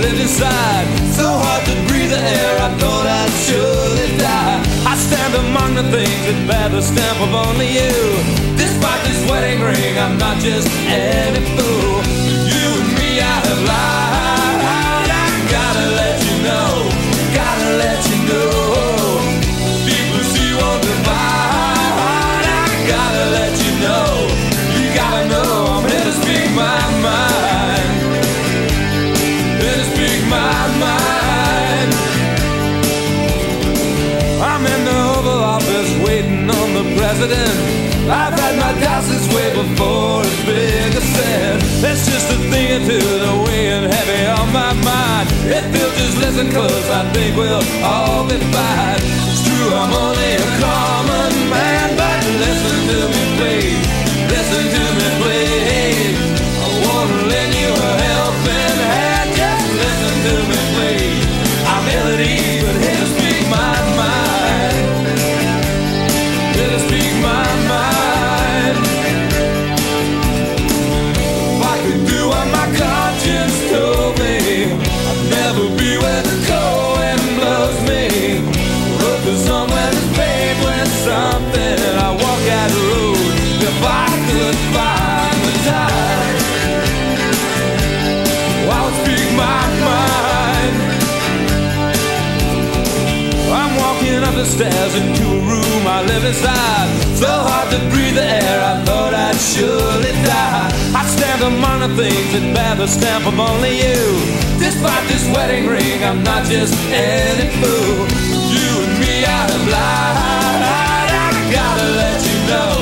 inside. So hard to breathe the air, I thought I'd surely die. I stand among the things that bear the stamp of only you. Despite this wedding ring, I'm not just any Oval waiting on the president. I've had my doubts this way before it's been said. That's just a thing or that weighing heavy on my mind. If you'll just listen close, I think we'll all be fine. It's true, I'm only a common man, but listen to me, please. the stairs into a room I live inside. So hard to breathe the air, I thought I'd surely die. I stand among the things that bear the stamp of only you. Despite this wedding ring, I'm not just any fool. You and me out of line, I gotta let you know.